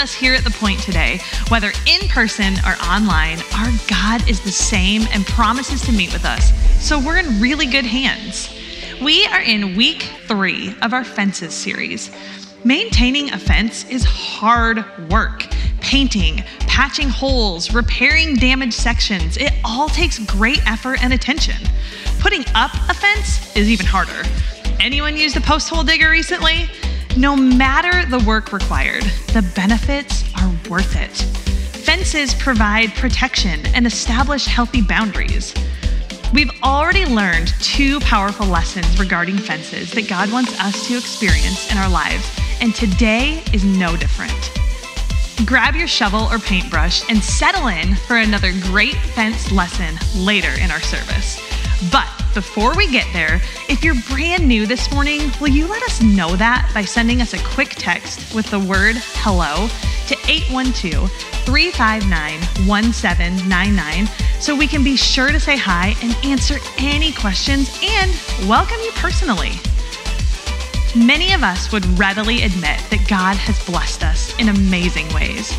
us here at the point today, whether in person or online, our God is the same and promises to meet with us. So we're in really good hands. We are in week three of our fences series. Maintaining a fence is hard work. Painting, patching holes, repairing damaged sections, it all takes great effort and attention. Putting up a fence is even harder. Anyone used a post hole digger recently? No matter the work required, the benefits are worth it. Fences provide protection and establish healthy boundaries. We've already learned two powerful lessons regarding fences that God wants us to experience in our lives, and today is no different. Grab your shovel or paintbrush and settle in for another great fence lesson later in our service. But before we get there, if you're brand new this morning, will you let us know that by sending us a quick text with the word hello to 812 359 1799 so we can be sure to say hi and answer any questions and welcome you personally. Many of us would readily admit that God has blessed us in amazing ways.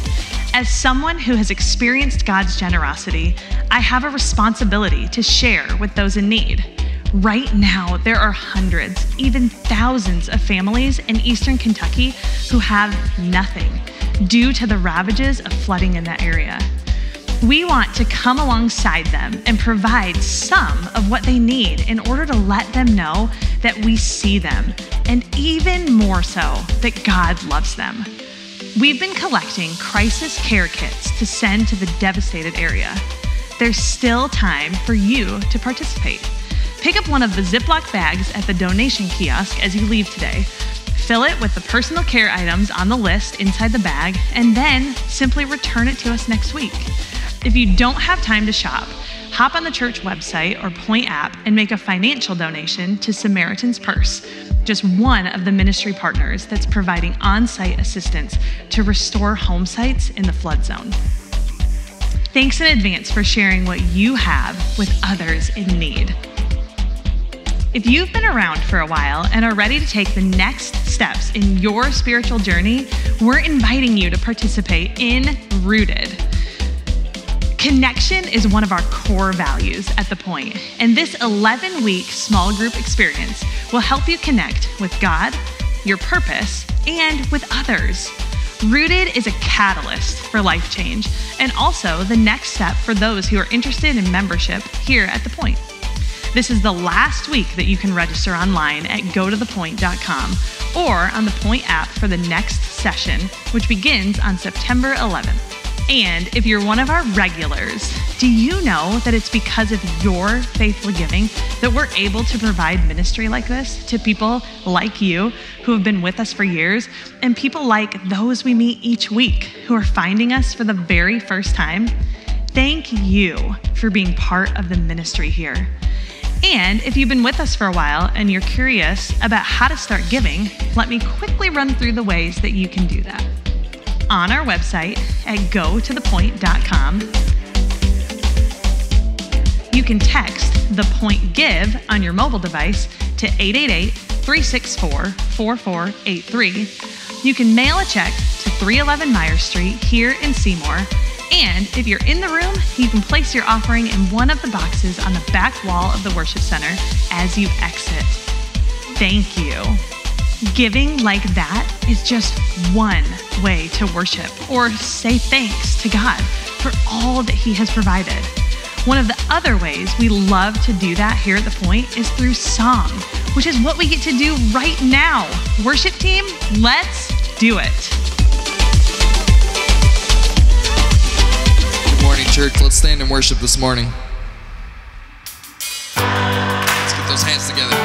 As someone who has experienced God's generosity, I have a responsibility to share with those in need. Right now, there are hundreds, even thousands of families in eastern Kentucky who have nothing due to the ravages of flooding in that area. We want to come alongside them and provide some of what they need in order to let them know that we see them, and even more so, that God loves them. We've been collecting crisis care kits to send to the devastated area. There's still time for you to participate. Pick up one of the Ziploc bags at the donation kiosk as you leave today. Fill it with the personal care items on the list inside the bag, and then simply return it to us next week. If you don't have time to shop, hop on the church website or Point app and make a financial donation to Samaritan's Purse, just one of the ministry partners that's providing on site assistance to restore home sites in the flood zone. Thanks in advance for sharing what you have with others in need. If you've been around for a while and are ready to take the next steps in your spiritual journey, we're inviting you to participate in Rooted. Connection is one of our core values at The Point, and this 11 week small group experience will help you connect with God, your purpose, and with others. Rooted is a catalyst for life change and also the next step for those who are interested in membership here at The Point. This is the last week that you can register online at gotothepoint.com or on the Point app for the next session, which begins on September 11th. And if you're one of our regulars, do you know that it's because of your faithful giving that we're able to provide ministry like this to people like you who have been with us for years and people like those we meet each week who are finding us for the very first time? Thank you for being part of the ministry here. And if you've been with us for a while and you're curious about how to start giving, let me quickly run through the ways that you can do that on our website at gotothepoint.com. You can text the point give on your mobile device to 888 364 4483. You can mail a check to 311 Myers Street here in Seymour. And if you're in the room, you can place your offering in one of the boxes on the back wall of the worship center as you exit. Thank you. Giving like that is just one way to worship or say thanks to God for all that He has provided. One of the other ways we love to do that here at The Point is through song, which is what we get to do right now. Worship team, let's do it. Good morning, church. Let's stand and worship this morning. Let's get those hands together.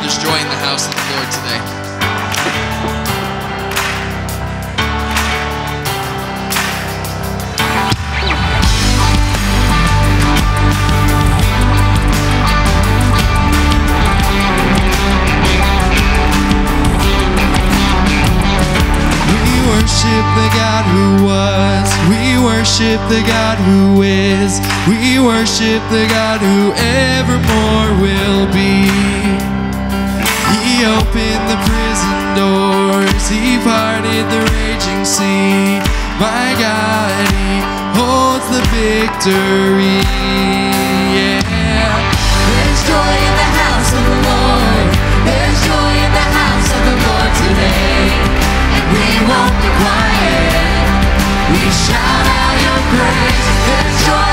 There's joy in the house of the Lord today. worship the God who was. We worship the God who is. We worship the God who evermore will be. He opened the prison doors. He parted the raging sea. My God, He holds the victory. Yeah. There's joy in the house of the Lord. There's joy in the house of the Lord today. We won't be quiet. We shout out your praise. The joy.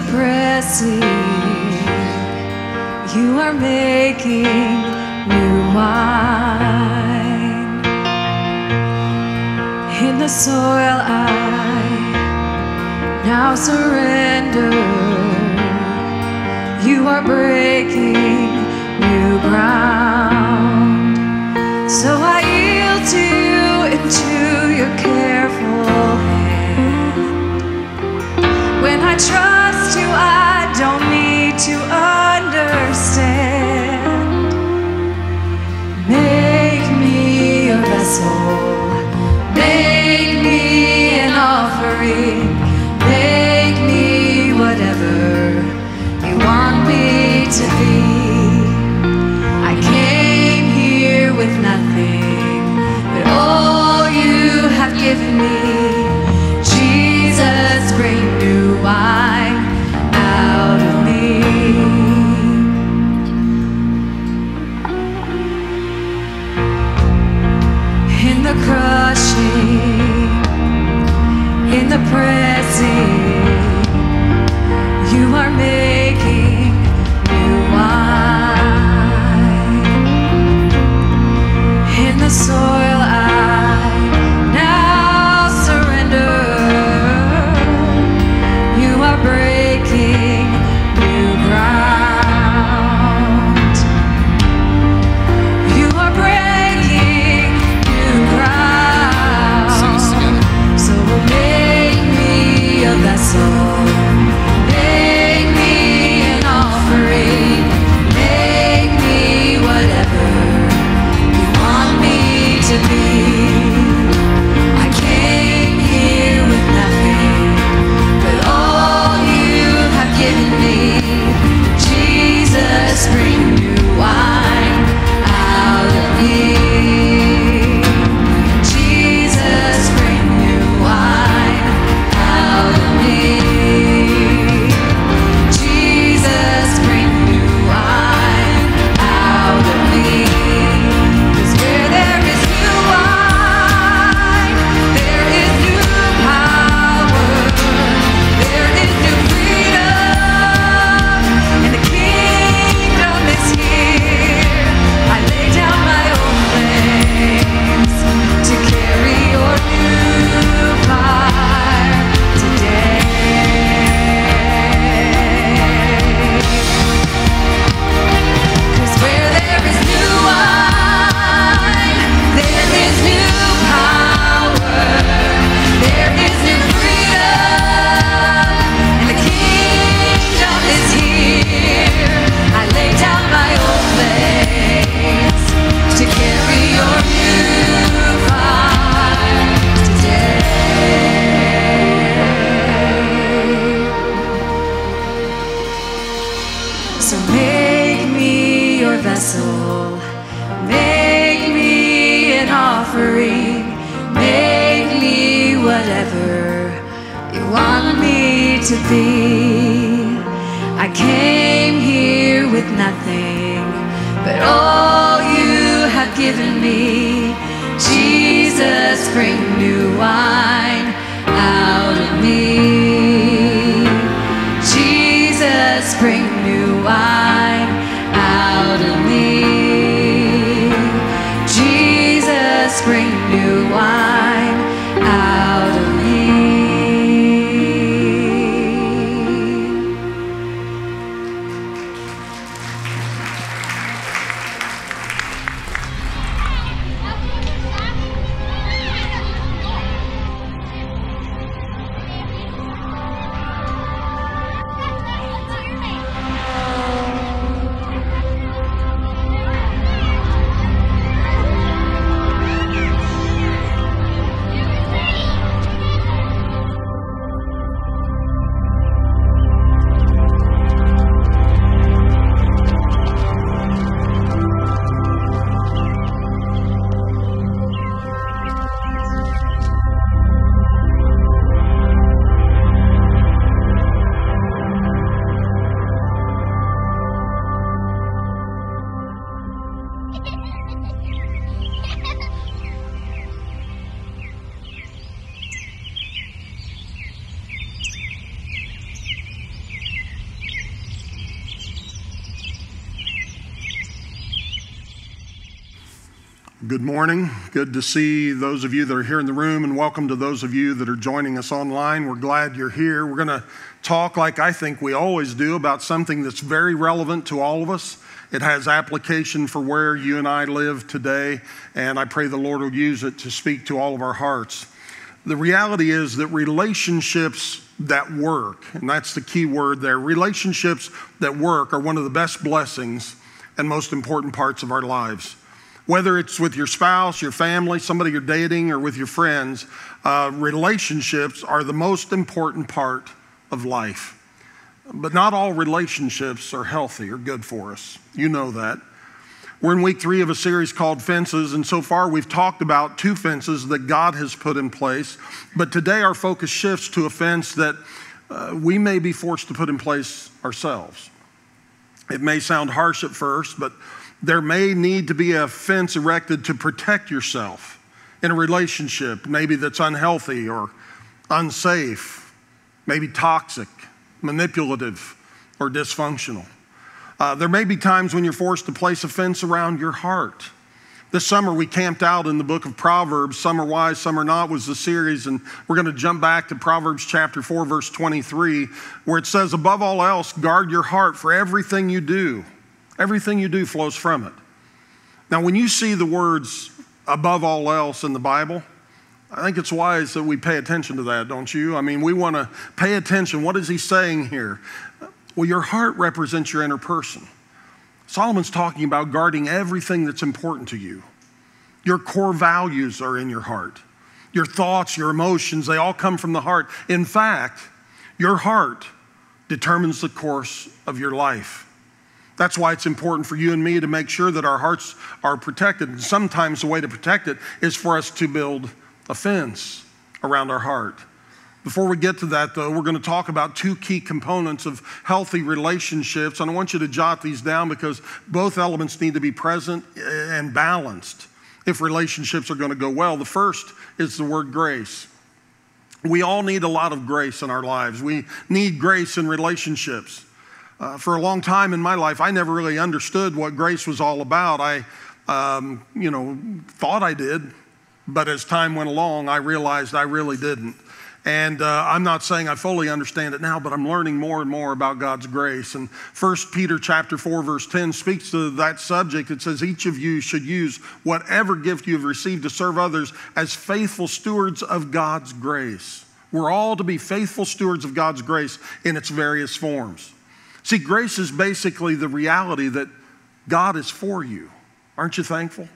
are you are making new wine. In the soil, I now surrender. You are breaking new ground. So I yield to you into your careful hand. When I try. I don't need to. Pressing, Good to see those of you that are here in the room, and welcome to those of you that are joining us online. We're glad you're here. We're going to talk, like I think we always do, about something that's very relevant to all of us. It has application for where you and I live today, and I pray the Lord will use it to speak to all of our hearts. The reality is that relationships that work, and that's the key word there, relationships that work are one of the best blessings and most important parts of our lives whether it's with your spouse, your family, somebody you're dating, or with your friends, uh, relationships are the most important part of life. But not all relationships are healthy or good for us. You know that. We're in week three of a series called Fences, and so far we've talked about two fences that God has put in place. But today our focus shifts to a fence that uh, we may be forced to put in place ourselves. It may sound harsh at first, but there may need to be a fence erected to protect yourself in a relationship, maybe that's unhealthy or unsafe, maybe toxic, manipulative, or dysfunctional. Uh, there may be times when you're forced to place a fence around your heart. This summer, we camped out in the book of Proverbs. Some are wise, some are not, was the series. And we're going to jump back to Proverbs chapter 4, verse 23, where it says, Above all else, guard your heart, for everything you do, everything you do flows from it. Now, when you see the words above all else in the Bible, I think it's wise that we pay attention to that, don't you? I mean, we want to pay attention. What is he saying here? Well, your heart represents your inner person. Solomon's talking about guarding everything that's important to you. Your core values are in your heart. Your thoughts, your emotions, they all come from the heart. In fact, your heart determines the course of your life. That's why it's important for you and me to make sure that our hearts are protected. And sometimes the way to protect it is for us to build a fence around our heart. Before we get to that, though, we're going to talk about two key components of healthy relationships. And I want you to jot these down because both elements need to be present and balanced if relationships are going to go well. The first is the word grace. We all need a lot of grace in our lives, we need grace in relationships. Uh, for a long time in my life, I never really understood what grace was all about. I, um, you know, thought I did, but as time went along, I realized I really didn't. And uh, I'm not saying I fully understand it now, but I'm learning more and more about God's grace. And 1 Peter chapter 4, verse 10 speaks to that subject. It says, Each of you should use whatever gift you have received to serve others as faithful stewards of God's grace. We're all to be faithful stewards of God's grace in its various forms. See, grace is basically the reality that God is for you. Aren't you thankful?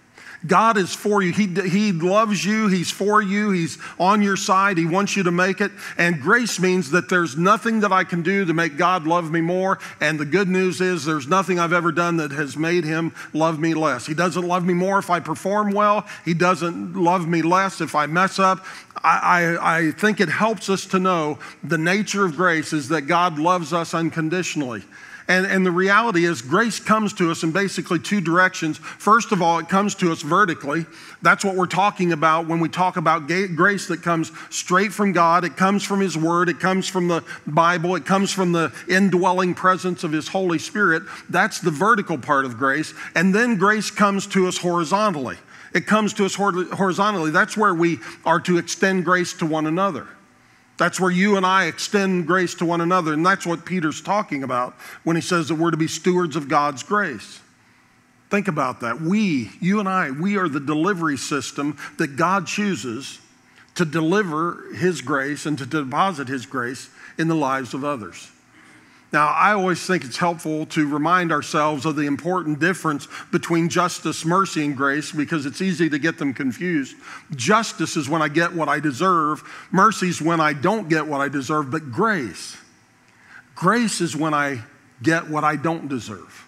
God is for you. He, he loves you. He's for you. He's on your side. He wants you to make it. And grace means that there's nothing that I can do to make God love me more. And the good news is there's nothing I've ever done that has made him love me less. He doesn't love me more if I perform well. He doesn't love me less if I mess up. I, I, I think it helps us to know the nature of grace is that God loves us unconditionally. And, and, the reality is, grace comes to us in basically two directions. First of all, it comes to us vertically. That's what we're talking about when we talk about grace that comes straight from God. It comes from His Word, it comes from the Bible, it comes from the indwelling presence of His Holy Spirit. That's the vertical part of grace. And then grace comes to us horizontally. It comes to us horizontally. That's where we are to extend grace to one another. That's where you and I extend grace to one another. And that's what Peter's talking about when he says that we're to be stewards of God's grace. Think about that. We, you and I, we are the delivery system that God chooses to deliver His grace and to deposit His grace in the lives of others. Now, I always think it's helpful to remind ourselves of the important difference between justice, mercy, and grace because it's easy to get them confused. Justice is when I get what I deserve, mercy is when I don't get what I deserve, but grace, grace is when I get what I don't deserve.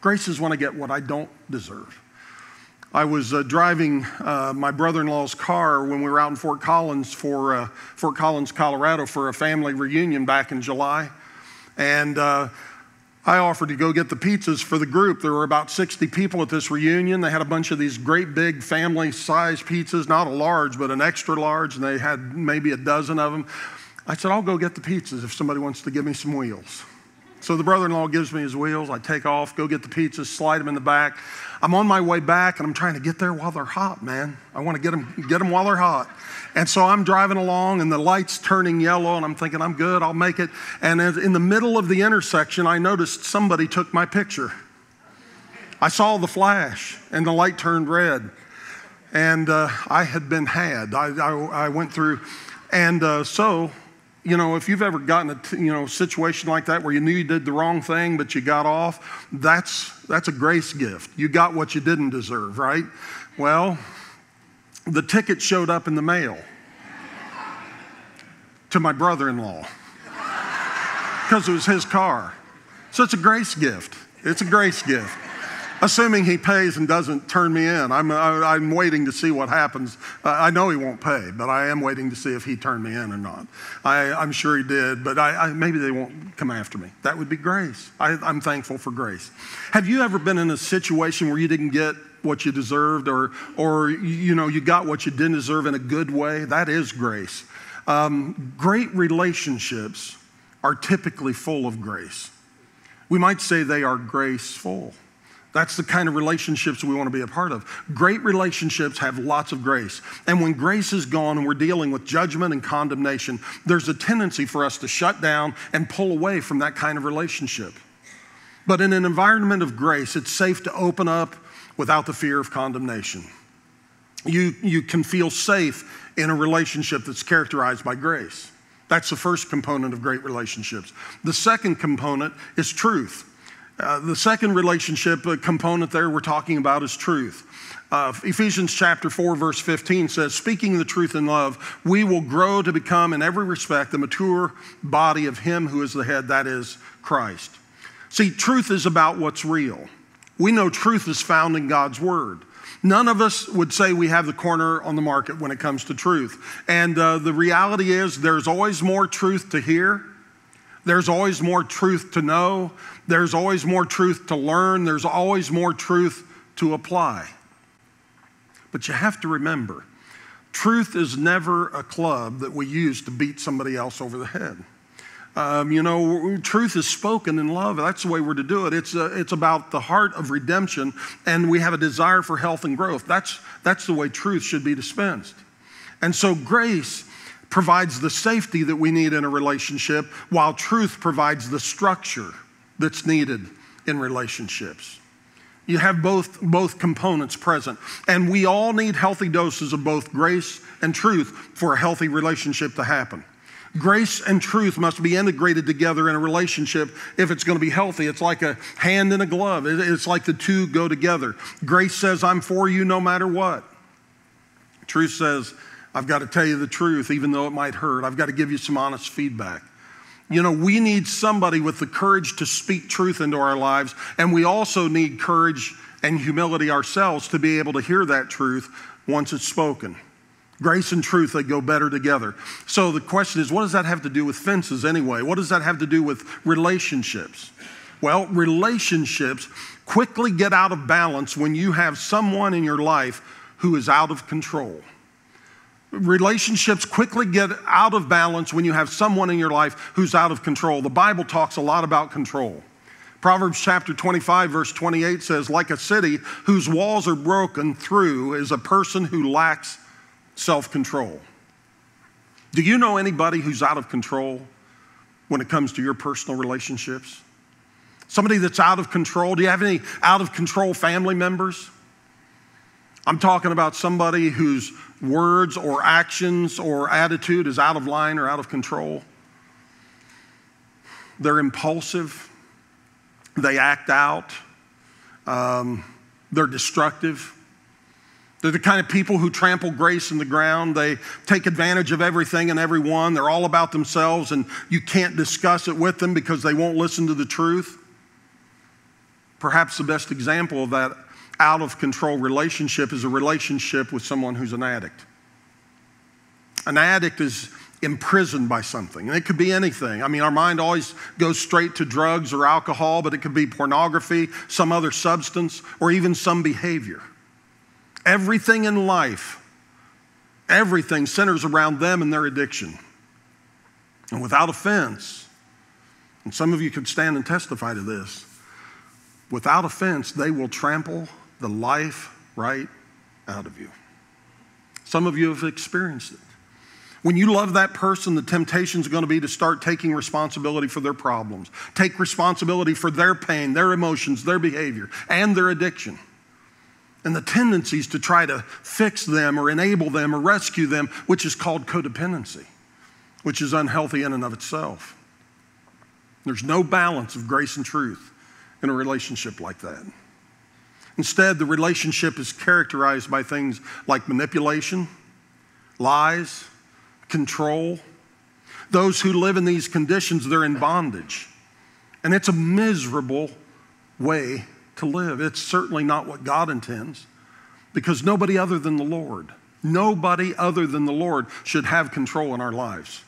Grace is when I get what I don't deserve. I was uh, driving uh, my brother in law's car when we were out in Fort Collins for uh, Fort Collins, Colorado for a family reunion back in July. And uh, I offered to go get the pizzas for the group. There were about 60 people at this reunion. They had a bunch of these great big family size pizzas, not a large, but an extra large, and they had maybe a dozen of them. I said, I'll go get the pizzas if somebody wants to give me some wheels. So the brother in law gives me his wheels. I take off, go get the pizzas, slide them in the back. I'm on my way back and I'm trying to get there while they're hot, man. I want to get them, get them while they're hot. And so I'm driving along and the light's turning yellow and I'm thinking, I'm good, I'll make it. And in the middle of the intersection, I noticed somebody took my picture. I saw the flash and the light turned red. And uh, I had been had. I, I, I went through. And uh, so you know, if you've ever gotten a you know situation like that where you knew you did the wrong thing but you got off, that's that's a grace gift. You got what you didn't deserve, right? Well, the ticket showed up in the mail to my brother-in-law because it was his car. So it's a grace gift. It's a grace gift assuming he pays and doesn't turn me in. I'm, I'm waiting to see what happens. I know he won't pay, but I am waiting to see if he turned me in or not. I, am sure he did, but I, I, maybe they won't come after me. That would be grace. I, I'm thankful for grace. Have you ever been in a situation where you didn't get what you deserved or, or you know, you got what you didn't deserve in a good way? That is grace. Um, great relationships are typically full of grace. We might say they are graceful. That's the kind of relationships we want to be a part of. Great relationships have lots of grace. And when grace is gone and we're dealing with judgment and condemnation, there's a tendency for us to shut down and pull away from that kind of relationship. But in an environment of grace, it's safe to open up without the fear of condemnation. You, you can feel safe in a relationship that's characterized by grace. That's the first component of great relationships. The second component is truth. Uh, the second relationship uh, component there we're talking about is truth. Uh, Ephesians chapter 4, verse 15 says, Speaking the truth in love, we will grow to become, in every respect, the mature body of Him who is the head, that is Christ. See, truth is about what's real. We know truth is found in God's Word. None of us would say we have the corner on the market when it comes to truth. And uh, the reality is, there's always more truth to hear, there's always more truth to know, there's always more truth to learn, there's always more truth to apply. But you have to remember, truth is never a club that we use to beat somebody else over the head. Um, you know, truth is spoken in love. That's the way we're to do it. It's, uh, it's about the heart of redemption, and we have a desire for health and growth. That's, that's the way truth should be dispensed. And so, grace provides the safety that we need in a relationship, while truth provides the structure that's needed in relationships. You have both, both components present. And we all need healthy doses of both grace and truth for a healthy relationship to happen. Grace and truth must be integrated together in a relationship if it's going to be healthy. It's like a hand in a glove, it's like the two go together. Grace says, I'm for you no matter what. Truth says, I've got to tell you the truth, even though it might hurt. I've got to give you some honest feedback. You know, we need somebody with the courage to speak truth into our lives, and we also need courage and humility ourselves to be able to hear that truth once it's spoken. Grace and truth, they go better together. So the question is, what does that have to do with fences anyway? What does that have to do with relationships? Well, relationships quickly get out of balance when you have someone in your life who is out of control. Relationships quickly get out of balance when you have someone in your life who's out of control. The Bible talks a lot about control. Proverbs chapter 25, verse 28 says, Like a city whose walls are broken through is a person who lacks self control. Do you know anybody who's out of control when it comes to your personal relationships? Somebody that's out of control? Do you have any out of control family members? I'm talking about somebody whose words or actions or attitude is out of line or out of control. They're impulsive, they act out, um, they're destructive. They're the kind of people who trample grace in the ground. They take advantage of everything and everyone. They're all about themselves, and you can't discuss it with them because they won't listen to the truth. Perhaps the best example of that out of control relationship is a relationship with someone who's an addict. An addict is imprisoned by something, and it could be anything. I mean, our mind always goes straight to drugs or alcohol, but it could be pornography, some other substance, or even some behavior. Everything in life, everything centers around them and their addiction. And without offense, and some of you could stand and testify to this, without offense, they will trample the life right out of you. Some of you have experienced it. When you love that person, the temptation is going to be to start taking responsibility for their problems, take responsibility for their pain, their emotions, their behavior, and their addiction and the tendencies to try to fix them or enable them or rescue them, which is called codependency, which is unhealthy in and of itself. There's no balance of grace and truth in a relationship like that. Instead, the relationship is characterized by things like manipulation, lies, control. Those who live in these conditions, they're in bondage. And it's a miserable way to live. It's certainly not what God intends because nobody other than the Lord, nobody other than the Lord should have control in our lives.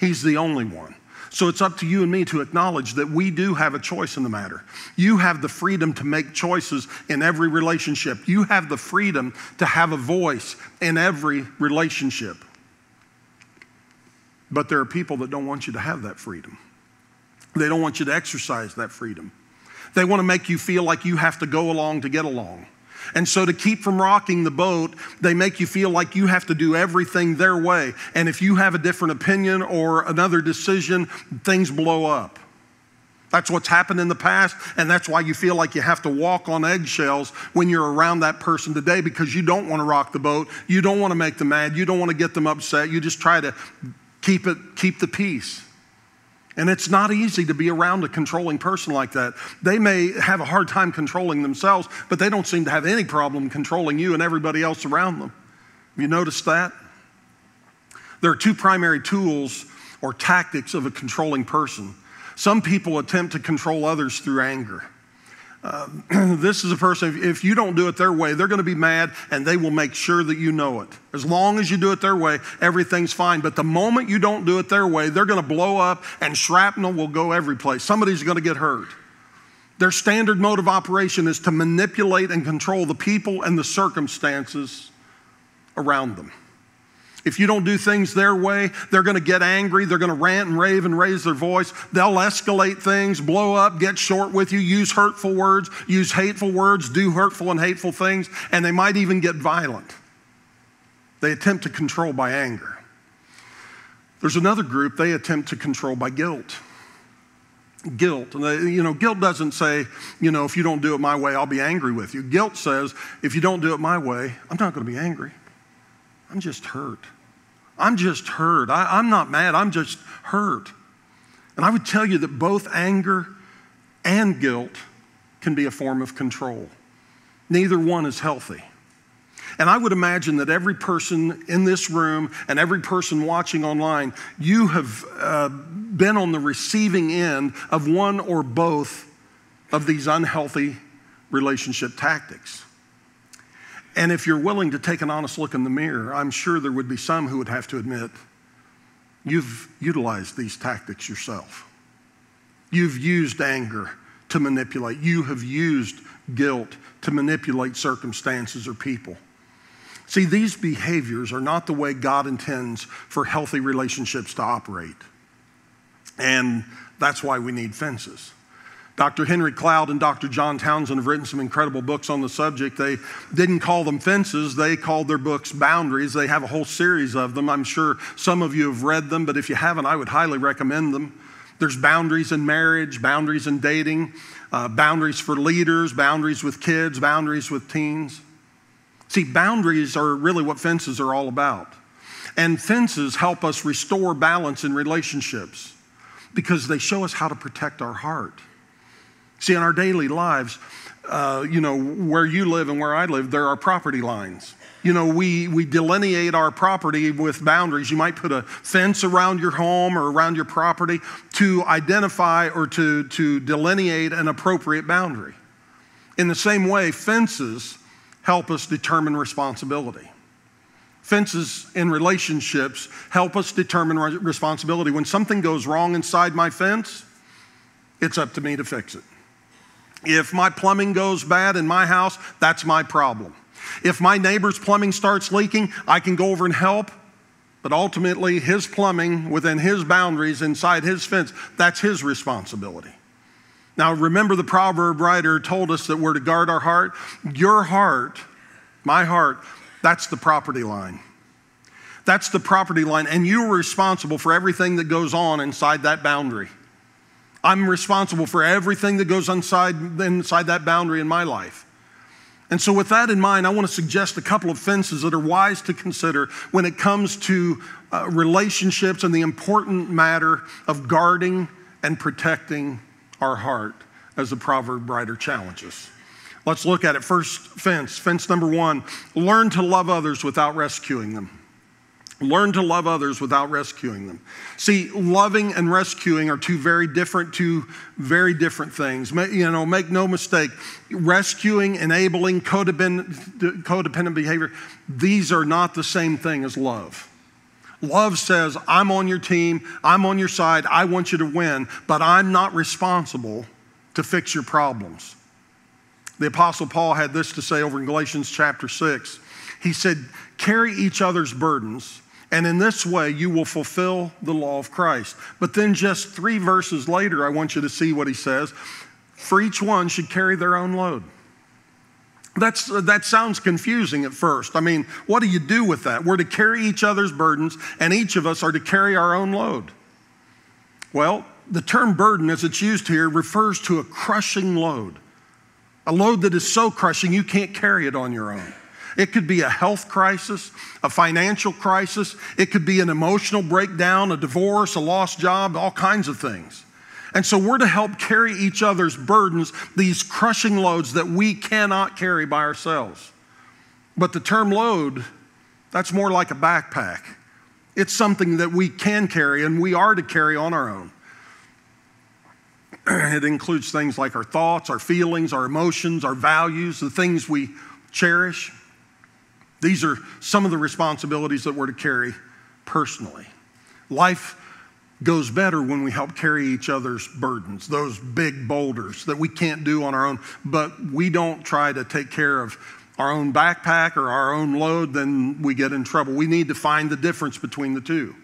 He's the only one. So it's up to you and me to acknowledge that we do have a choice in the matter. You have the freedom to make choices in every relationship. You have the freedom to have a voice in every relationship. But there are people that don't want you to have that freedom. They don't want you to exercise that freedom. They want to make you feel like you have to go along to get along. And so, to keep from rocking the boat, they make you feel like you have to do everything their way. And if you have a different opinion or another decision, things blow up. That's what's happened in the past, and that's why you feel like you have to walk on eggshells when you're around that person today because you don't want to rock the boat. You don't want to make them mad. You don't want to get them upset. You just try to keep it, keep the peace. And it's not easy to be around a controlling person like that. They may have a hard time controlling themselves, but they don't seem to have any problem controlling you and everybody else around them. Have you noticed that? There are two primary tools or tactics of a controlling person. Some people attempt to control others through anger. Uh, this is a person, if you don't do it their way, they're going to be mad and they will make sure that you know it. As long as you do it their way, everything's fine. But the moment you don't do it their way, they're going to blow up and shrapnel will go every place. Somebody's going to get hurt. Their standard mode of operation is to manipulate and control the people and the circumstances around them. If you don't do things their way, they're going to get angry. They're going to rant and rave and raise their voice. They'll escalate things, blow up, get short with you, use hurtful words, use hateful words, do hurtful and hateful things, and they might even get violent. They attempt to control by anger. There's another group, they attempt to control by guilt. Guilt. And they, you know, guilt doesn't say, you know, if you don't do it my way, I'll be angry with you. Guilt says, if you don't do it my way, I'm not going to be angry. I'm just hurt. I'm just hurt. I, am not mad, I'm just hurt. And I would tell you that both anger and guilt can be a form of control. Neither one is healthy. And I would imagine that every person in this room and every person watching online, you have uh, been on the receiving end of one or both of these unhealthy relationship tactics. And if you're willing to take an honest look in the mirror, I'm sure there would be some who would have to admit you've utilized these tactics yourself. You've used anger to manipulate, you have used guilt to manipulate circumstances or people. See, these behaviors are not the way God intends for healthy relationships to operate. And that's why we need fences. Dr. Henry Cloud and Dr. John Townsend have written some incredible books on the subject. They didn't call them fences, they called their books boundaries. They have a whole series of them. I'm sure some of you have read them, but if you haven't, I would highly recommend them. There's boundaries in marriage, boundaries in dating, uh, boundaries for leaders, boundaries with kids, boundaries with teens. See, boundaries are really what fences are all about. And fences help us restore balance in relationships because they show us how to protect our heart. See, in our daily lives, uh, you know, where you live and where I live, there are property lines. You know, we, we delineate our property with boundaries. You might put a fence around your home or around your property to identify or to, to delineate an appropriate boundary. In the same way, fences help us determine responsibility. Fences in relationships help us determine responsibility. When something goes wrong inside my fence, it's up to me to fix it. If my plumbing goes bad in my house, that's my problem. If my neighbor's plumbing starts leaking, I can go over and help, but ultimately, his plumbing within his boundaries inside his fence, that's his responsibility. Now, remember the proverb writer told us that we're to guard our heart. Your heart, my heart, that's the property line. That's the property line, and you're responsible for everything that goes on inside that boundary. I'm responsible for everything that goes inside, inside that boundary in my life. And so, with that in mind, I want to suggest a couple of fences that are wise to consider when it comes to uh, relationships and the important matter of guarding and protecting our heart, as the proverb writer challenges. Let's look at it. First fence, fence number one learn to love others without rescuing them. Learn to love others without rescuing them. See, loving and rescuing are two very different, two very different things. You know, make no mistake, rescuing, enabling, codependent, codependent behavior, these are not the same thing as love. Love says, I'm on your team, I'm on your side, I want you to win, but I'm not responsible to fix your problems. The Apostle Paul had this to say over in Galatians chapter 6. He said, Carry each other's burdens And in this way, you will fulfill the law of Christ. But then, just three verses later, I want you to see what he says. For each one should carry their own load. That's, that sounds confusing at first. I mean, what do you do with that? We're to carry each other's burdens, and each of us are to carry our own load. Well, the term burden, as it's used here, refers to a crushing load, a load that is so crushing you can't carry it on your own. It could be a health crisis, a financial crisis, it could be an emotional breakdown, a divorce, a lost job, all kinds of things. And so we're to help carry each other's burdens, these crushing loads that we cannot carry by ourselves. But the term load, that's more like a backpack. It's something that we can carry and we are to carry on our own. It includes things like our thoughts, our feelings, our emotions, our values, the things we cherish. These are some of the responsibilities that we're to carry personally. Life goes better when we help carry each other's burdens, those big boulders that we can't do on our own, but we don't try to take care of our own backpack or our own load, then we get in trouble. We need to find the difference between the two.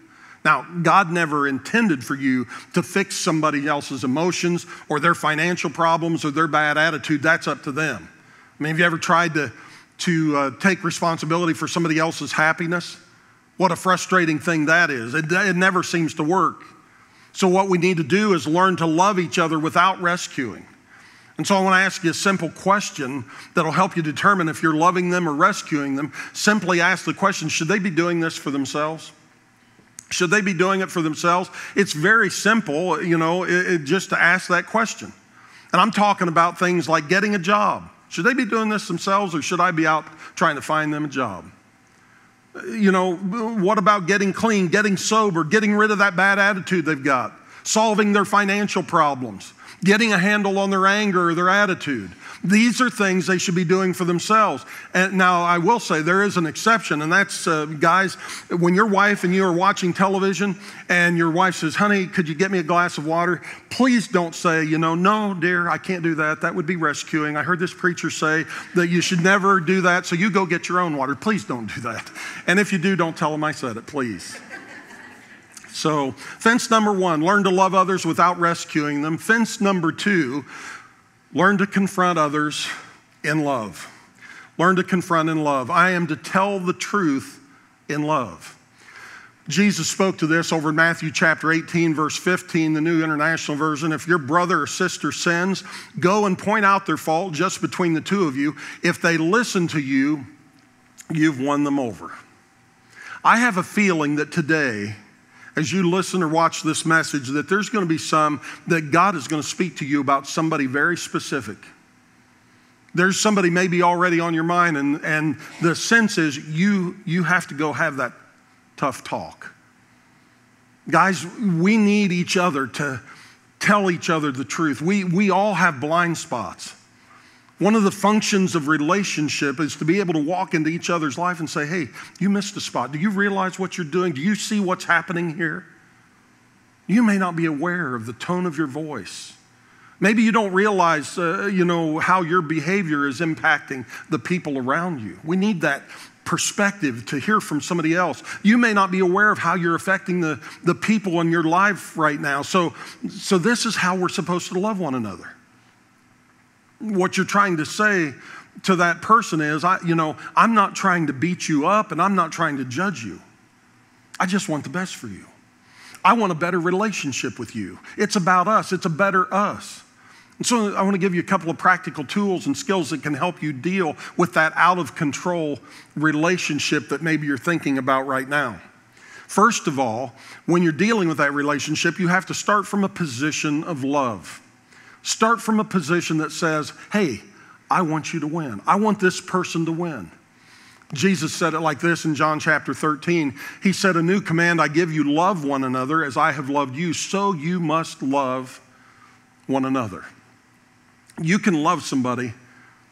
Now, God never intended for you to fix somebody else's emotions or their financial problems or their bad attitude. That's up to them. I mean, have you ever tried to, to uh, take responsibility for somebody else's happiness? What a frustrating thing that is. It, it never seems to work. So, what we need to do is learn to love each other without rescuing. And so, I want to ask you a simple question that'll help you determine if you're loving them or rescuing them. Simply ask the question should they be doing this for themselves? Should they be doing it for themselves? It's very simple, you know, it, it, just to ask that question. And I'm talking about things like getting a job. Should they be doing this themselves or should I be out trying to find them a job? You know, what about getting clean, getting sober, getting rid of that bad attitude they've got, solving their financial problems, getting a handle on their anger or their attitude? These are things they should be doing for themselves. And now, I will say there is an exception, and that's, uh, guys, when your wife and you are watching television and your wife says, Honey, could you get me a glass of water? Please don't say, You know, no, dear, I can't do that. That would be rescuing. I heard this preacher say that you should never do that, so you go get your own water. Please don't do that. And if you do, don't tell them I said it, please. So, fence number one, learn to love others without rescuing them. Fence number two, Learn to confront others in love. Learn to confront in love. I am to tell the truth in love. Jesus spoke to this over in Matthew chapter 18, verse 15, the New International Version. If your brother or sister sins, go and point out their fault just between the two of you. If they listen to you, you've won them over. I have a feeling that today, as you listen or watch this message that there's going to be some that God is going to speak to you about somebody very specific. There's somebody maybe already on your mind, and, and the sense is you, you have to go have that tough talk. Guys, we need each other to tell each other the truth. We, we all have blind spots. One of the functions of relationship is to be able to walk into each other's life and say, hey, you missed a spot. Do you realize what you're doing? Do you see what's happening here? You may not be aware of the tone of your voice. Maybe you don't realize, uh, you know, how your behavior is impacting the people around you. We need that perspective to hear from somebody else. You may not be aware of how you're affecting the, the people in your life right now. So, so this is how we're supposed to love one another what you're trying to say to that person is, I, you know, I'm not trying to beat you up and I'm not trying to judge you. I just want the best for you. I want a better relationship with you. It's about us, it's a better us. And so I want to give you a couple of practical tools and skills that can help you deal with that out of control relationship that maybe you're thinking about right now. First of all, when you're dealing with that relationship, you have to start from a position of love. Start from a position that says, hey, I want you to win. I want this person to win. Jesus said it like this in John chapter 13. He said, A new command I give you love one another as I have loved you, so you must love one another. You can love somebody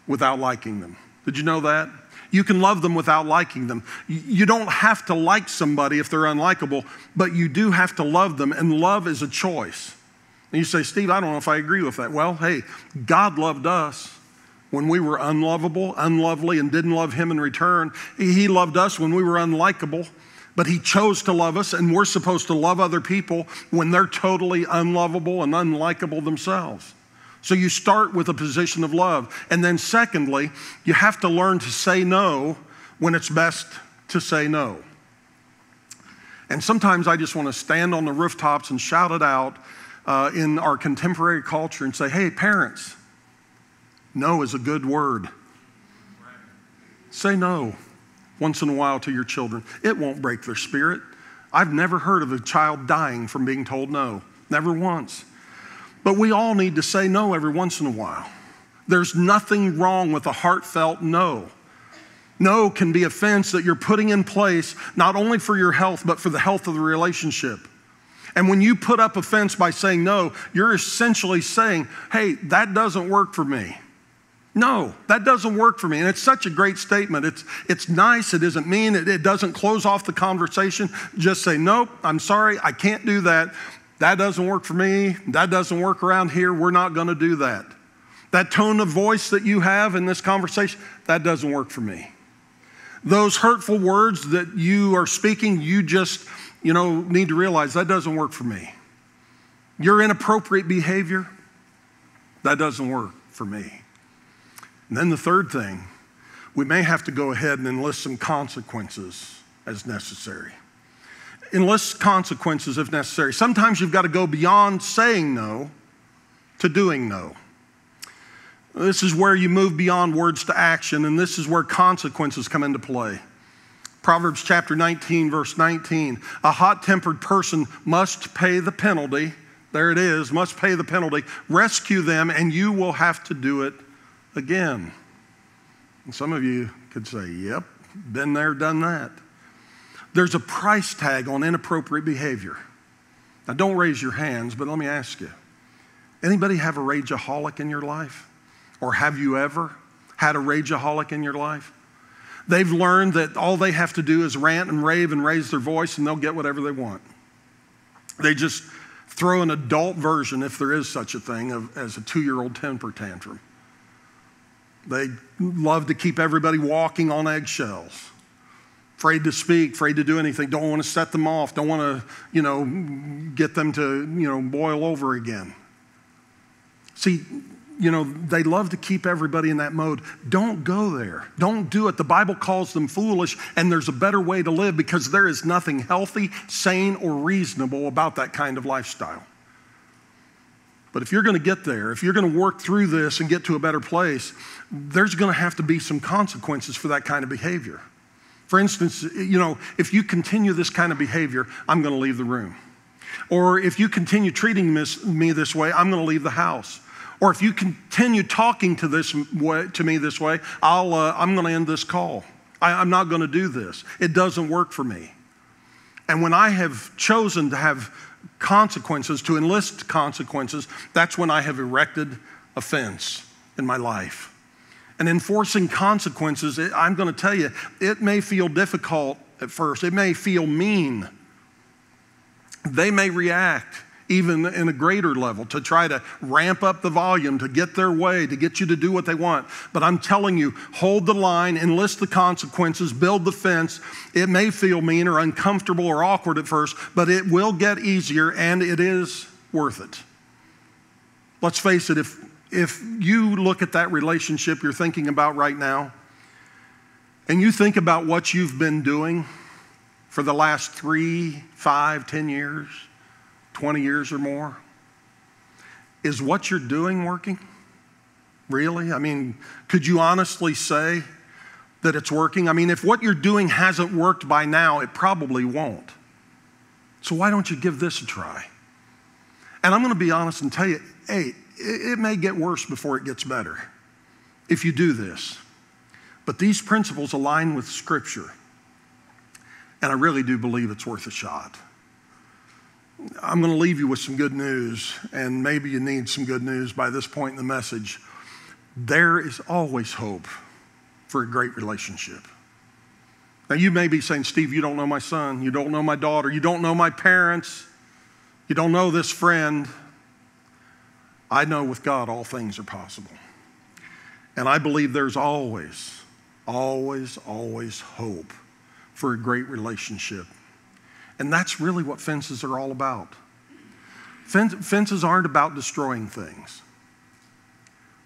without liking them. Did you know that? You can love them without liking them. You don't have to like somebody if they're unlikable, but you do have to love them, and love is a choice. And you say, Steve, I don't know if I agree with that. Well, hey, God loved us when we were unlovable, unlovely, and didn't love Him in return. He loved us when we were unlikable, But He chose to love us, and we're supposed to love other people when they're totally unlovable and unlikable themselves. So you start with a position of love. And then, secondly, you have to learn to say no when it's best to say no. And sometimes I just want to stand on the rooftops and shout it out uh, in our contemporary culture and say, hey, parents, no is a good word. Say no once in a while to your children. It won't break their spirit. I've never heard of a child dying from being told no, never once. But we all need to say no every once in a while. There's nothing wrong with a heartfelt no. No can be a fence that you're putting in place not only for your health, but for the health of the relationship. And when you put up a fence by saying no, you're essentially saying, hey, that doesn't work for me. No, that doesn't work for me. And it's such a great statement. It's, it's nice, it isn't mean, it, it doesn't close off the conversation. Just say, nope, I'm sorry, I can't do that. That doesn't work for me. That doesn't work around here. We're not going to do that. That tone of voice that you have in this conversation, that doesn't work for me. Those hurtful words that you are speaking, you just, you know, need to realize that doesn't work for me. Your inappropriate behavior, that doesn't work for me. And then the third thing, we may have to go ahead and enlist some consequences as necessary. Enlist consequences if necessary. Sometimes you've got to go beyond saying no to doing no. This is where you move beyond words to action, and this is where consequences come into play. Proverbs chapter 19, verse 19. A hot tempered person must pay the penalty. There it is, must pay the penalty. Rescue them, and you will have to do it again. And some of you could say, Yep, been there, done that. There's a price tag on inappropriate behavior. Now, don't raise your hands, but let me ask you anybody have a rageaholic in your life? Or have you ever had a rageaholic in your life? They've learned that all they have to do is rant and rave and raise their voice and they'll get whatever they want. They just throw an adult version, if there is such a thing, of, as a two year old temper tantrum. They love to keep everybody walking on eggshells, afraid to speak, afraid to do anything, don't want to set them off, don't want to, you know, get them to, you know, boil over again. See, you know, they love to keep everybody in that mode. Don't go there. Don't do it. The Bible calls them foolish, and there's a better way to live because there is nothing healthy, sane, or reasonable about that kind of lifestyle. But if you're going to get there, if you're going to work through this and get to a better place, there's going to have to be some consequences for that kind of behavior. For instance, you know, if you continue this kind of behavior, I'm going to leave the room. Or if you continue treating me this way, I'm going to leave the house. Or if you continue talking to, this way, to me this way, I'll, uh, I'm going to end this call. I, I'm not going to do this. It doesn't work for me. And when I have chosen to have consequences, to enlist consequences, that's when I have erected a fence in my life. And enforcing consequences, I'm going to tell you, it may feel difficult at first, it may feel mean. They may react even in a greater level, to try to ramp up the volume, to get their way, to get you to do what they want. But I'm telling you, hold the line, enlist the consequences, build the fence. It may feel mean or uncomfortable or awkward at first, but it will get easier and it is worth it. Let's face it, if, if you look at that relationship you're thinking about right now, and you think about what you've been doing for the last three, five, ten years, 20 years or more? Is what you're doing working? Really? I mean, could you honestly say that it's working? I mean, if what you're doing hasn't worked by now, it probably won't. So why don't you give this a try? And I'm going to be honest and tell you hey, it may get worse before it gets better if you do this. But these principles align with Scripture. And I really do believe it's worth a shot. I'm going to leave you with some good news, and maybe you need some good news by this point in the message. There is always hope for a great relationship. Now, you may be saying, Steve, you don't know my son, you don't know my daughter, you don't know my parents, you don't know this friend. I know with God all things are possible. And I believe there's always, always, always hope for a great relationship And that's really what fences are all about. Fences aren't about destroying things.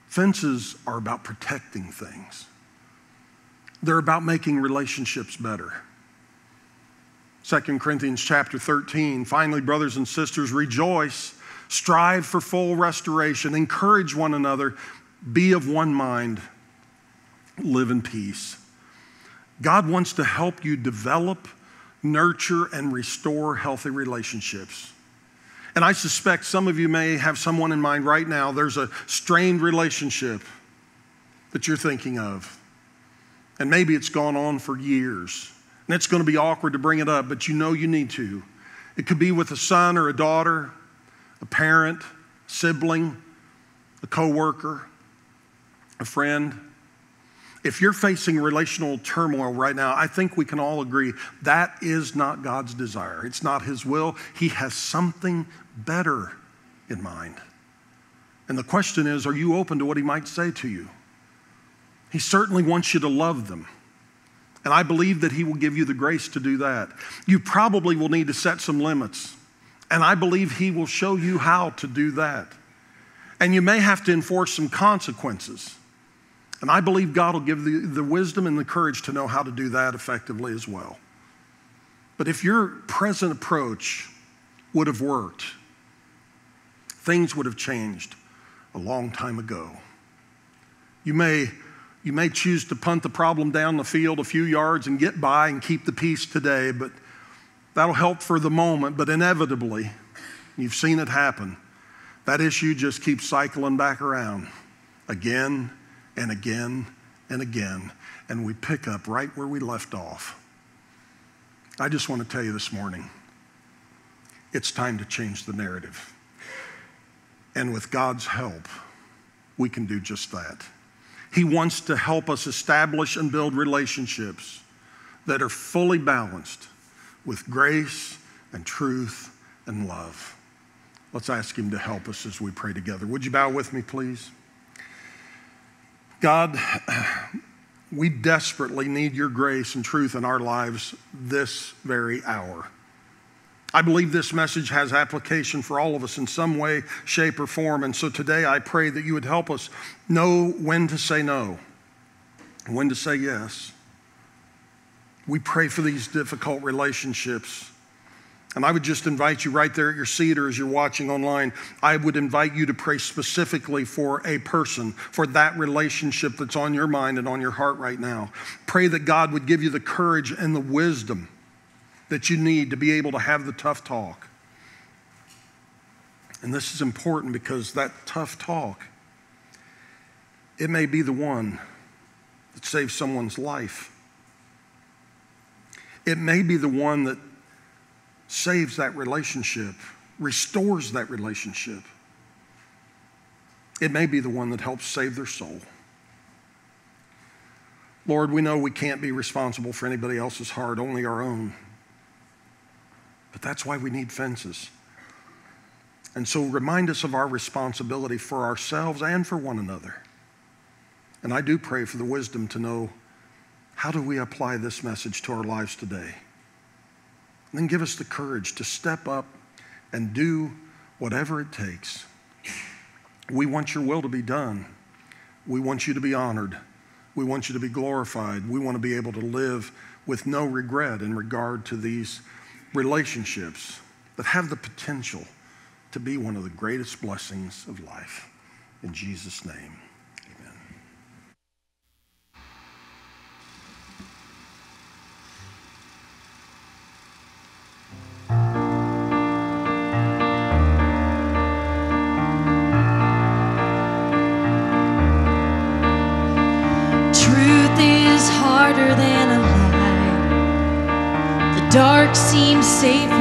Fences are about protecting things. They're about making relationships better. 2 Corinthians chapter 13, finally, brothers and sisters, rejoice, strive for full restoration, encourage one another, be of one mind, live in peace. God wants to help you develop, nurture, and restore healthy relationships. And I suspect some of you may have someone in mind right now. There's a strained relationship that you're thinking of. And maybe it's gone on for years. And it's going to be awkward to bring it up, but you know you need to. It could be with a son or a daughter, a parent, sibling, a coworker, a friend. If you're facing relational turmoil right now, I think we can all agree that is not God's desire. It's not His will. He has something better in mind. And the question is are you open to what He might say to you? He certainly wants you to love them. And I believe that He will give you the grace to do that. You probably will need to set some limits. And I believe He will show you how to do that. And you may have to enforce some consequences. And I believe God will give the, the wisdom and the courage to know how to do that effectively as well. But if your present approach would have worked, things would have changed a long time ago. You may, you may choose to punt the problem down the field a few yards and get by and keep the peace today, but that'll help for the moment, but inevitably, you've seen it happen. That issue just keeps cycling back around again and again and again, and we pick up right where we left off. I just want to tell you this morning it's time to change the narrative. And with God's help, we can do just that. He wants to help us establish and build relationships that are fully balanced with grace and truth and love. Let's ask Him to help us as we pray together. Would you bow with me, please? God, we desperately need your grace and truth in our lives this very hour. I believe this message has application for all of us in some way, shape, or form. And so today I pray that you would help us know when to say no, when to say yes. We pray for these difficult relationships. And I would just invite you right there at your seat or as you're watching online, I would invite you to pray specifically for a person, for that relationship that's on your mind and on your heart right now. Pray that God would give you the courage and the wisdom that you need to be able to have the tough talk. And this is important because that tough talk, it may be the one that saves someone's life. It may be the one that saves that relationship, restores that relationship. It may be the one that helps save their soul. Lord, we know we can't be responsible for anybody else's heart, only our own. But that's why we need fences. And so remind us of our responsibility for ourselves and for one another. And I do pray for the wisdom to know how do we apply this message to our lives today? And then give us the courage to step up and do whatever it takes. We want your will to be done. We want you to be honored. We want you to be glorified. We want to be able to live with no regret in regard to these relationships that have the potential to be one of the greatest blessings of life. In Jesus' name, seems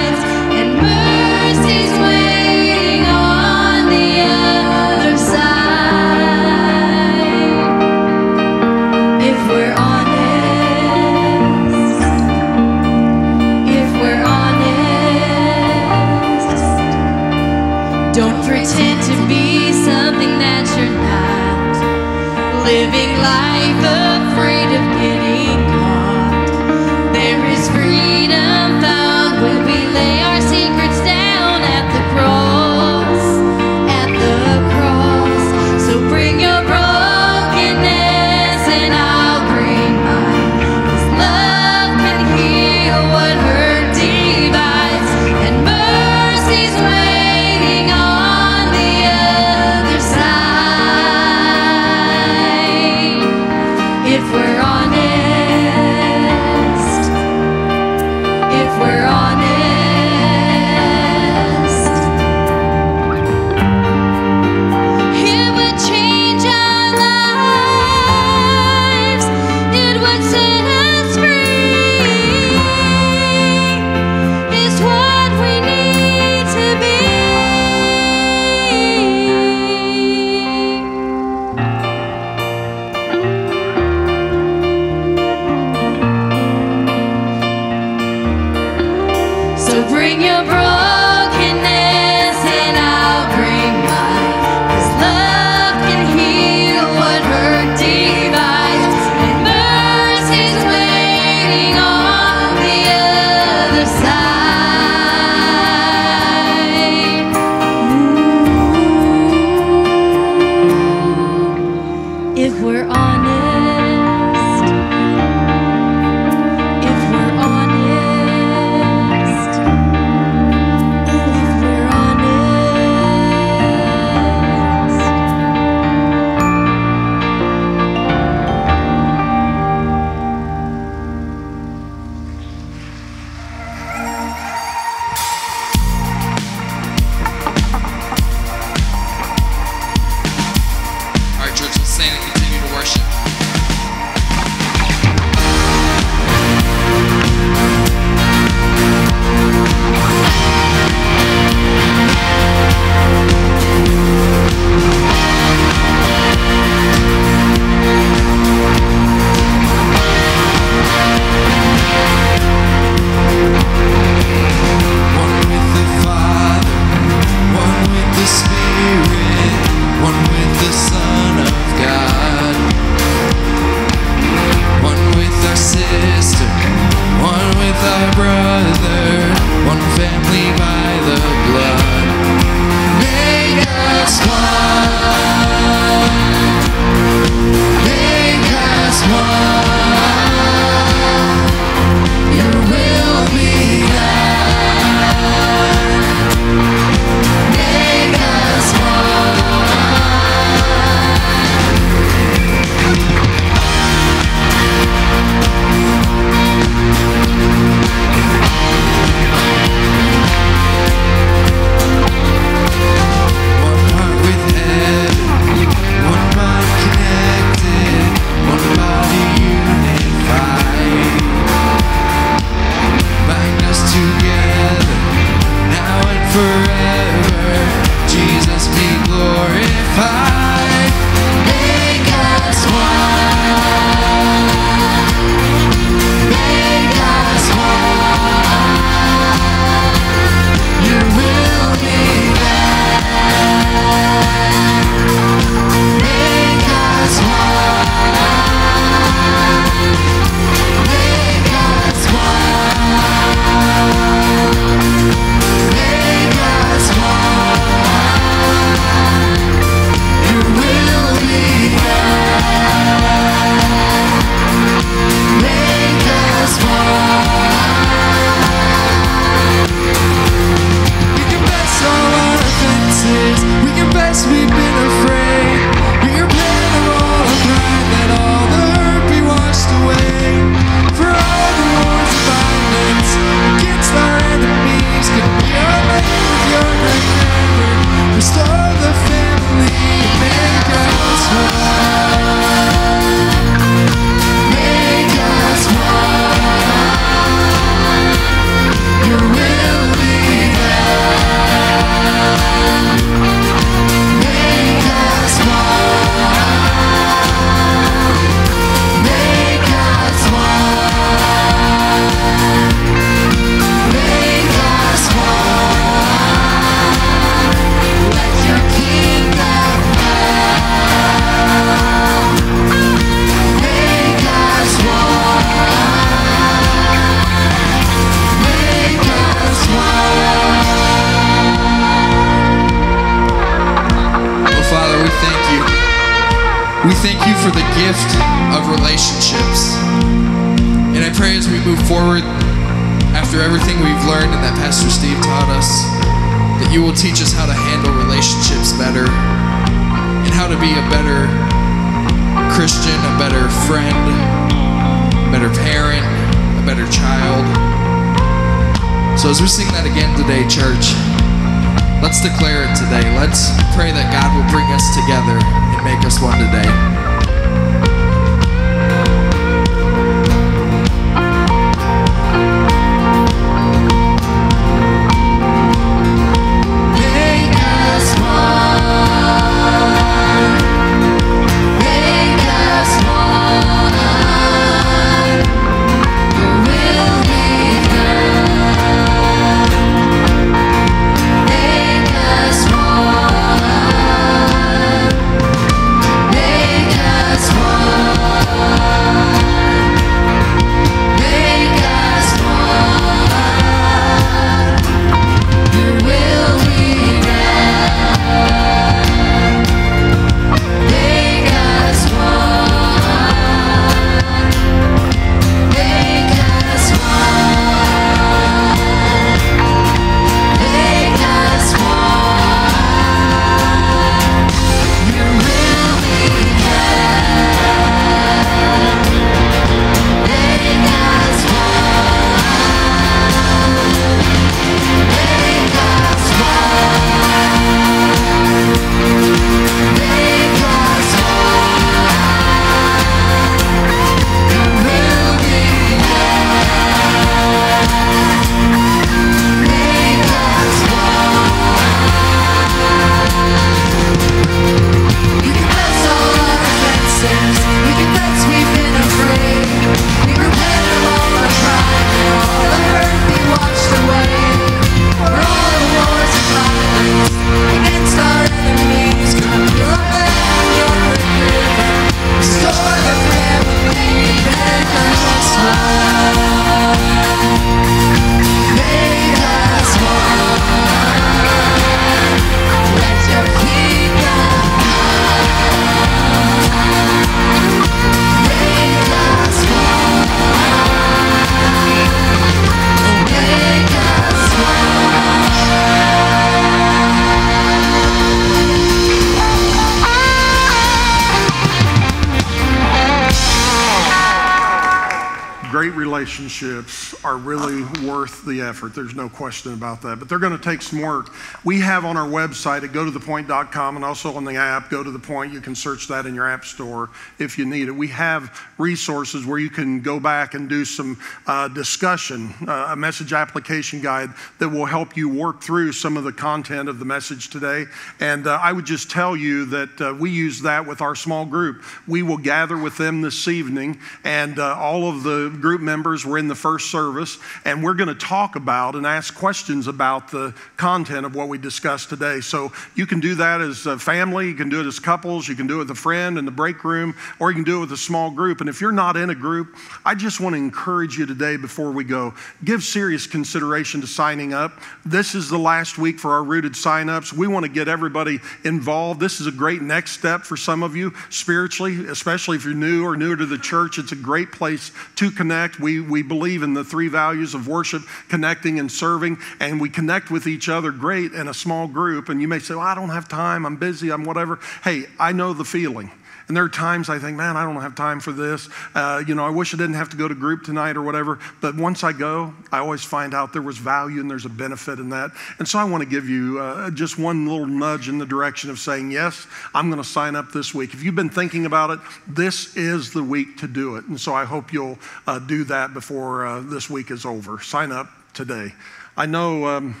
relationships are really worth the effort. There's no question about that. But they're going to take some work. We have on our website at gotothepoint.com and also on the app, Go to the Point. You can search that in your app store if you need it. We have resources where you can go back and do some uh, discussion, uh, a message application guide that will help you work through some of the content of the message today. And uh, I would just tell you that uh, we use that with our small group. We will gather with them this evening, and uh, all of the group members were in the first service, and we're going to talk about and ask questions about the content of what we discussed today. So you can do that as a family, you can do it as couples, you can do it with a friend in the break room, or you can do it with a small group. And if you're not in a group, I just want to encourage you today before we go, give serious consideration to signing up. This is the last week for our rooted signups. We want to get everybody involved. This is a great next step for some of you spiritually, especially if you're new or newer to the church. It's a great place to connect. We, we believe in the three values of worship, connecting, and serving, and we connect with each other great in a small group. And you may say, Well, I don't have time, I'm busy, I'm whatever. Hey, I know the feeling. And there are times I think, man, I don't have time for this. Uh, you know, I wish I didn't have to go to group tonight or whatever. But once I go, I always find out there was value and there's a benefit in that. And so I want to give you uh, just one little nudge in the direction of saying, yes, I'm going to sign up this week. If you've been thinking about it, this is the week to do it. And so I hope you'll uh, do that before uh, this week is over. Sign up today. I know um,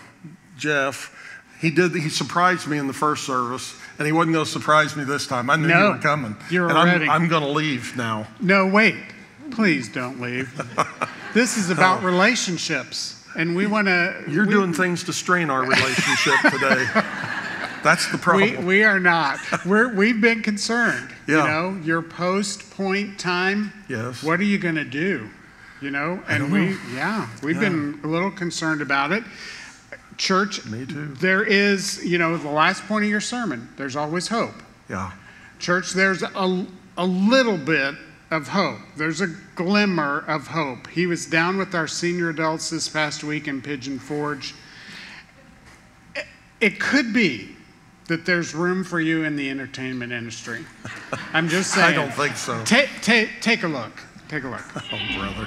Jeff. He did. He surprised me in the first service, and he wasn't going to surprise me this time. I knew you were coming. you're and already- I'm, I'm going to leave now. No, wait. Please don't leave. this is about oh. relationships, and we want to. Oh. You're doing things to strain our relationship today. That's the problem. we are not. We're, we've been concerned. You know, your post point time. Yes. What are you going to do? You know, and we, know. yeah, we've Yeah. been a little concerned about it. Church, Me too. there is, you know, the last point of your sermon, there's always hope. yeah. Church, there's a, a little bit of hope. There's a glimmer of hope. He was down with our senior adults this past week in Pigeon Forge. It- It could be that there's room for you in the entertainment industry. I'm just saying. I don't think so. Ta- ta- take a look. Take a look. Oh, brother.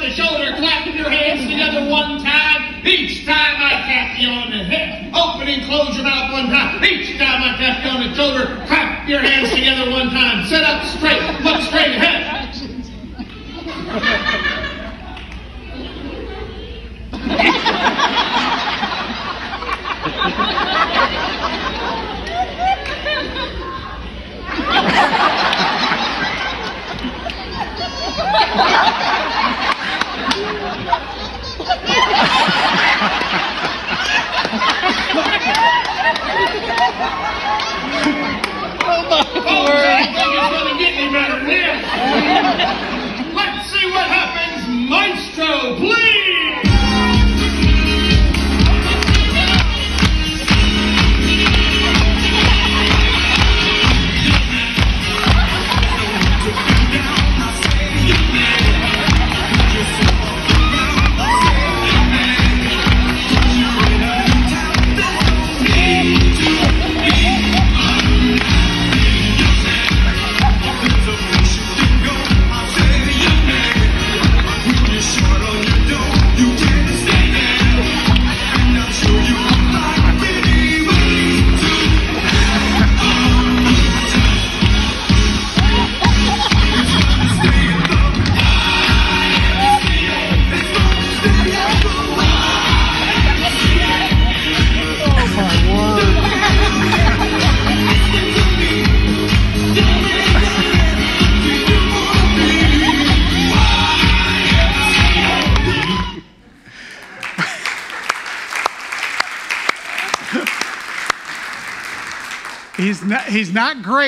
the shoulder. Clapping your hands together one time. Each time I tap you on the head. Open and close your mouth one time. Each time I tap you on the shoulder, clap your hands together one time. Sit up straight. Look straight ahead.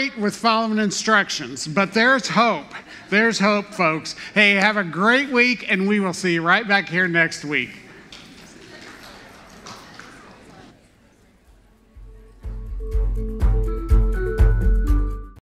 great with following instructions, but there's hope. There's hope, folks. Hey, have a great week, and we will see you right back here next week.